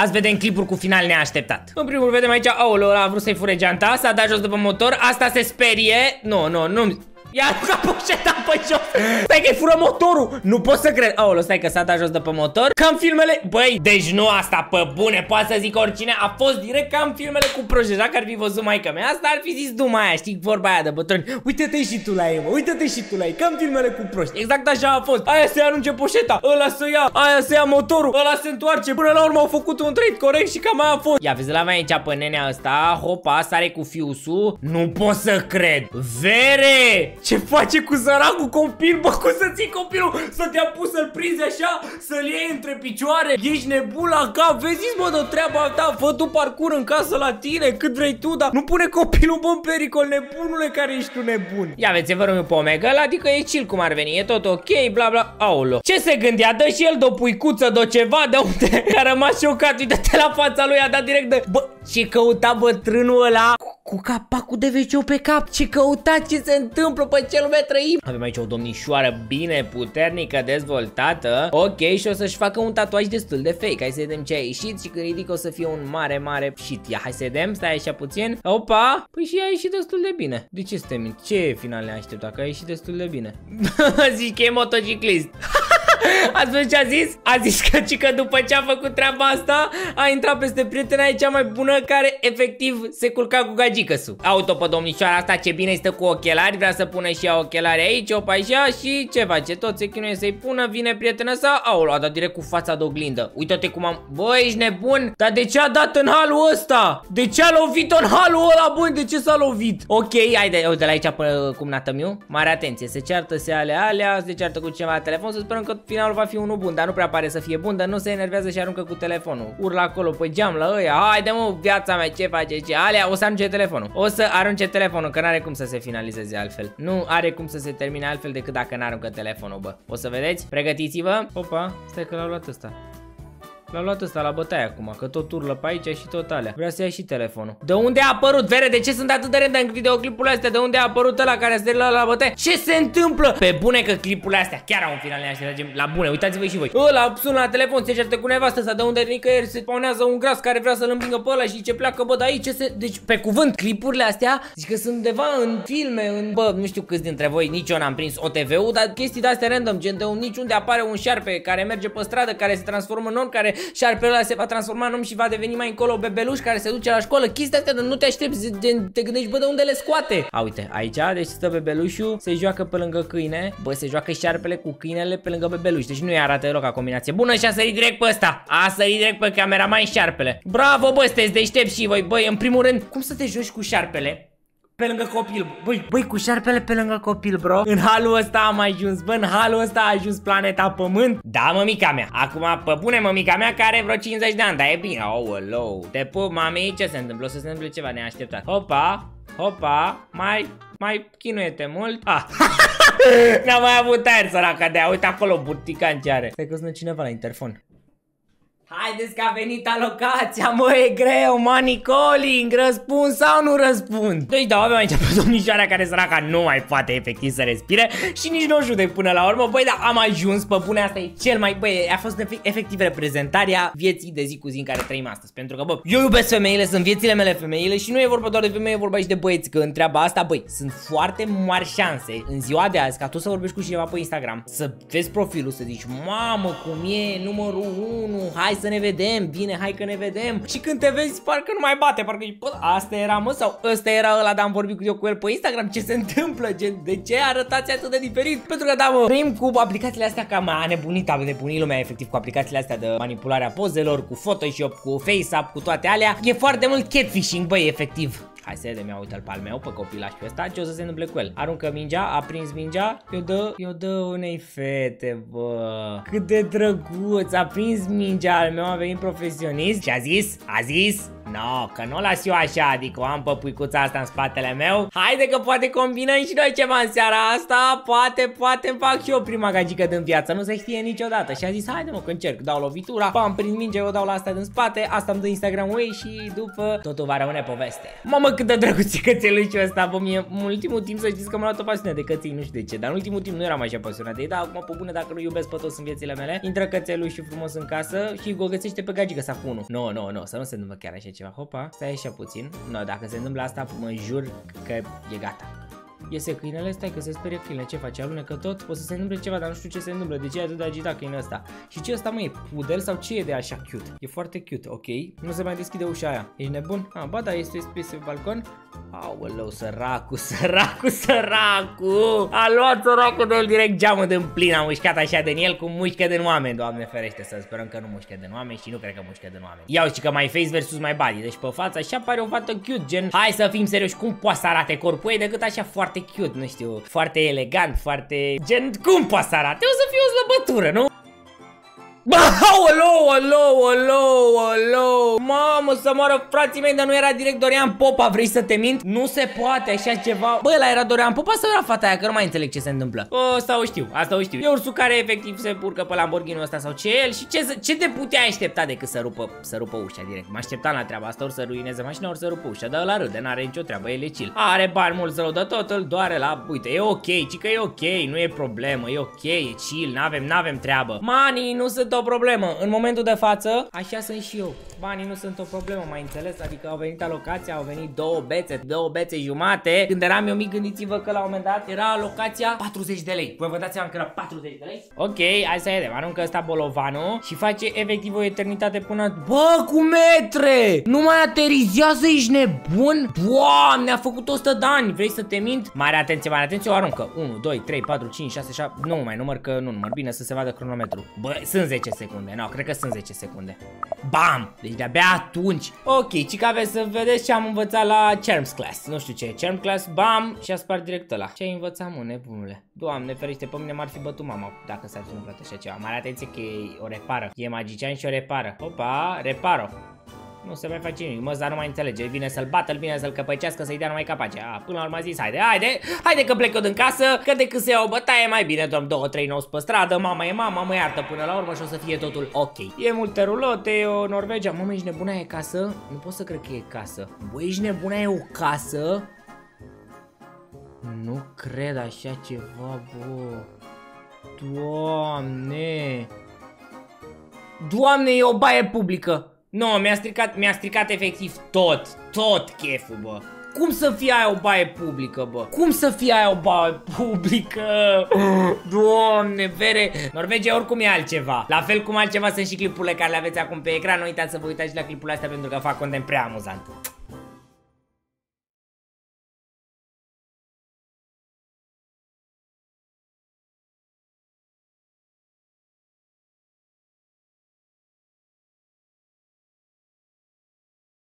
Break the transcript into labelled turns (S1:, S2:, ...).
S1: Azi vedem clipuri cu final neașteptat. În primul vedem aici, aoleu, a vrut să-i fure geanta, s-a dat jos după motor, asta se sperie. Nu, nu, nu, Ia ca poșeta pe jos. Stai că-i fură motorul. Nu pot să cred Aolo, stai că s-a dat jos de pe motor. Cam filmele Băi, deci nu asta pe bune Poate să zic oricine. A fost direct cam filmele cu proști Deja că ar fi văzut maica mea. Asta ar fi zis Duma aia Știi vorba aia de bătrâni. Uite-te și tu la ei mă Uite-te și tu la ei. Cam filmele cu proști. Exact așa a fost. Aia se arunce poșeta Ăla să ia Aia se ia motorul Ăla se întoarce. Până la urmă au făcut un trade corect Și cam aia a fost. Ia vezi la mea aici pe nenea asta Hopa, sare cu fiusul. Nu pot să cred. Vere Ce face cu săracul copil, bă, cum să ții copilul să te-a pus să-l prinzi așa, să-l iei între picioare, ești nebun la cap, vezi mă de treaba ta, fă tu parcur în casă la tine, cât vrei tu, dar nu pune copilul bă în pericol, nebunule care ești tu nebun. Ia veți, vă rog pe Omega, adică e chill cum ar veni, e tot ok, bla bla, aolo. Ce se gândea? Dă și el de o puicuță, de ceva, de unde? A rămas șocat, uite-te la fața lui, a dat direct de... Bă, ce căuta bătrânul ăla cu capacul de wc pe cap? Ce căuta? Ce se întâmplă? Pe ce lume trăim? Avem aici o domnișoară bine puternică, dezvoltată. Ok, și o să-și facă un tatuaj destul de fake. Hai să vedem ce a ieșit și când ridic o să fie un mare, mare shit. Ia, hai să vedem, stai așa puțin. Opa! Păi și a ieșit destul de bine. De ce suntem? Ce final ne aștepta? Că a ieșit destul de bine. Zici că e motociclist. Ați văzut ce a zis? A zis că, că după ce a făcut treaba asta A intrat peste prietena ei cea mai bună Care efectiv se culca cu gagicăsul Auto pe domnișoara asta ce bine este cu ochelari Vrea să pună și ea ochelari aici O așa și ce face? Tot se chinuie să-i pună Vine prietena sa Aolo, a dat direct cu fața de oglindă Uită-te cum am... Bă, ești nebun? Dar de ce a dat în halul ăsta? De ce a lovit în halul ăla, bun? De ce s-a lovit? Ok, haide, uite la aici până cum natămiu Mare atenție, se ceartă se alea alea Se ceartă cu ceva la telefon Să sperăm că finalul va fi unul bun, dar nu prea pare să fie bun, dar nu se enervează și aruncă cu telefonul. Urla acolo pe geam la ăia, haide mă, viața mea, ce face, ce, alea, o să arunce telefonul. O să arunce telefonul, că n-are cum să se finalizeze altfel. Nu are cum să se termine altfel decât dacă n-aruncă telefonul, bă. O să vedeți? Pregătiți-vă. Opa, stai că l-a luat ăsta. L-a luat ăsta la bătaie acum, că tot urlă pe aici și tot alea. Vrea să ia și telefonul. De unde a apărut? Vere, de ce sunt atât de rândă în videoclipurile astea? De unde a apărut ăla care se la la bătaie? Ce se întâmplă? Pe bune că clipurile astea chiar au un final neașteptat. La bune, uitați-vă și voi. Ăla sună la telefon, se certe cu nevastă sa, de unde nicăieri se spawnează un gras care vrea să-l împingă pe ăla și ce pleacă, bă, de aici ce se... Deci, pe cuvânt, clipurile astea, zici că sunt undeva în filme, în... Bă, nu știu câți dintre voi, nici eu n-am prins OTV-ul, dar chestii de-astea random, gen de un, niciunde apare un șarpe care merge pe stradă, care se transformă în om, care șarpele ăla se va transforma în om și va deveni mai încolo bebeluș care se duce la școală. Chestia asta, nu te aștepți, de, te gândești, bă, de unde le scoate? A, uite, aici, deci stă bebelușul, se joacă pe lângă câine, bă, se joacă șarpele cu câinele pe lângă bebeluș. Deci nu-i arată deloc ca combinație. Bună și a sărit direct pe ăsta. A sărit direct pe camera mai șarpele. Bravo, bă, sunteți deștept și voi, băi, în primul rând, cum să te joci cu șarpele? Pe lângă copil. Băi, băi, cu șarpele pe lângă copil, bro. În halul ăsta am ajuns, bă, în halul ăsta a ajuns planeta Pământ. Da, mămica mea. Acum, pe bune, mămica mea care are vreo 50 de ani, dar e bine. Oh, low. Te pup, mami, ce se întâmplă? O să se întâmple ceva neașteptat. Hopa, hopa, mai, mai chinuie-te mult. Ah. N-am mai avut aer, săraca de a uite acolo burtican ce are. Stai că sună cineva la interfon. Haideți că a venit alocația, mă, e greu, money calling, răspund sau nu răspund? Deci da, avem aici pe domnișoara care săraca nu mai poate efectiv să respire și nici nu o judec până la urmă. Băi, da, am ajuns, pe bune, asta e cel mai, băi, a fost efectiv reprezentarea vieții de zi cu zi în care trăim astăzi. Pentru că, bă, eu iubesc femeile, sunt viețile mele femeile și nu e vorba doar de femei, e vorba și de băieți, că întreaba asta, băi, sunt foarte mari șanse în ziua de azi ca tu să vorbești cu cineva pe Instagram, să vezi profilul, să zici, mamă, cum e, numărul 1, hai să ne vedem, bine, hai că ne vedem. Și când te vezi, parcă nu mai bate, parcă zici, bă, asta era mă sau ăsta era ăla, dar am vorbit cu eu cu el pe Instagram, ce se întâmplă, gen, de ce arătați atât de diferit? Pentru că da, mă, trăim cu aplicațiile astea cam a nebunit, a nebunit lumea efectiv cu aplicațiile astea de manipulare a pozelor, cu Photoshop, cu FaceApp, cu toate alea. E foarte mult catfishing, băi, efectiv. Hai să vedem, ia uite-l pe al meu, pe copilașul ăsta, ce o să se întâmple cu el. Aruncă mingea, a prins mingea, eu dă, eu dă unei fete, bă. Cât de drăguț, a prins mingea al meu, a venit profesionist și a zis, a zis, No, că nu o las eu așa, adică o am pe puicuța asta în spatele meu. Haide că poate combinăm și noi ceva în seara asta. Poate, poate îmi fac și eu prima gagică din viață. Nu se știe niciodată. Și a zis, haide mă, că încerc. Dau lovitura, pam, prin minge, o dau la asta din spate. Asta îmi dă Instagram way și după totul va rămâne poveste. Mamă, cât de drăguț e cățelușul ăsta. Bă, mie, în ultimul timp să știți că m-a luat o pasiune de căței, nu știu de ce. Dar în ultimul timp nu eram așa pasionat de ei. Dar acum, pe bune, dacă nu iubesc pe toți în viețile mele, intră cățelușul frumos în casă și o găsește pe gagică să Nu, no, nu, no, nu, no, să nu se întâmplă chiar așa ceva. Hopa, stai așa puțin. No, dacă se întâmplă asta, mă jur că e gata. Iese câinele, stai că se sperie câinele, ce face? Alunecă tot? O să se întâmple ceva, dar nu știu ce se întâmplă, de ce e atât de agitat câinele ăsta? Și ce ăsta mă e, pudel sau ce e de așa cute? E foarte cute, ok? Nu se mai deschide ușa aia, ești nebun? Ah, ba da, este spus pe balcon Aoleu, săracu, săracu, săracu A luat săracu de el direct geamul din plin A mușcat așa din el cu mușcă din oameni Doamne ferește să sperăm că nu mușcă din oameni Și nu cred că mușcă din oameni Iau și că mai face versus mai body Deci pe față așa pare o fată cute Gen, hai să fim serioși Cum poate să arate corpul ei decât așa foarte cute Nu știu, foarte elegant, foarte Gen, cum poate să arate? O să fie o slăbătură, nu? Bă, olo, olo, olo, olo Mamă, să moară frații mei, dar nu era direct Dorian Popa, vrei să te mint? Nu se poate așa ceva. Bă, la era Dorian Popa sau era fata aia, că nu mai înțeleg ce se întâmplă? Bă, asta o știu, asta o știu. E ursul care efectiv se purcă pe Lamborghini ăsta sau ce el Și ce, ce te putea aștepta decât să rupă, să rupă ușa direct? Mă așteptam la treaba asta, ori să ruineze mașina, ori să rupă ușa Dar la râde, n-are nicio treabă, el e chill. Are bani mult să-l dă tot, îl doare la, uite, e ok, ci că e ok, nu e problemă, e ok, e chill, n-avem, n-avem treabă. Manii nu sunt o problemă. În momentul de față, așa sunt și eu. Banii nu sunt o problemă, mai înțeles? Adică au venit alocația, au venit două bețe, două bețe jumate. Când eram eu mic, gândiți-vă că la un moment dat era alocația 40 de lei. Voi vă dați seama că era 40 de lei? Ok, hai să vedem. Aruncă ăsta bolovanul și face efectiv o eternitate până... Bă, cu metre! Nu mai aterizează, ești nebun? Doamne, a făcut 100 de ani. Vrei să te mint? Mare atenție, mare atenție, o aruncă. 1, 2, 3, 4, 5, 6, 7... Nu mai număr că nu număr. Bine să se vadă cronometru. Bă, sunt 10 secunde. Nu, cred că sunt 10 secunde. Bam! Deci de-abia atunci. Ok, ci că aveți să vedeți ce am învățat la Charms Class. Nu știu ce e Charms Class, bam, și a spart direct ăla. Ce ai învățat, mă, nebunule? Doamne, ferește, pe mine m-ar fi bătut mama dacă s-ar fi întâmplat așa ceva. Mare atenție că e o repară. E magician și o repară. Opa, reparo. Nu se mai face nimic, mă, dar nu mai înțelege. Vine să-l bată, vine să-l căpăcească, să-i dea numai capace. A, Până la urmă a zis, haide, haide, haide că plec eu din casă Că decât să iau o bătaie mai bine Doam două, trei nou pe stradă, mama e mama, mă iartă până la urmă și o să fie totul ok. E multe rulote, e o Norvegia. Mă, ești nebuna, e casă? Nu pot să cred că e casă. Bă, ești nebuna, e o casă? Nu cred așa ceva, bă. Doamne. Doamne, e o baie publică nu, no, mi-a stricat, mi-a stricat efectiv tot, tot cheful, bă. Cum să fie aia o baie publică, bă? Cum să fie aia o baie publică? Doamne, vere Norvegia oricum e altceva La fel cum altceva sunt și clipurile care le aveți acum pe ecran Nu uitați să vă uitați la clipurile astea pentru că fac content prea amuzant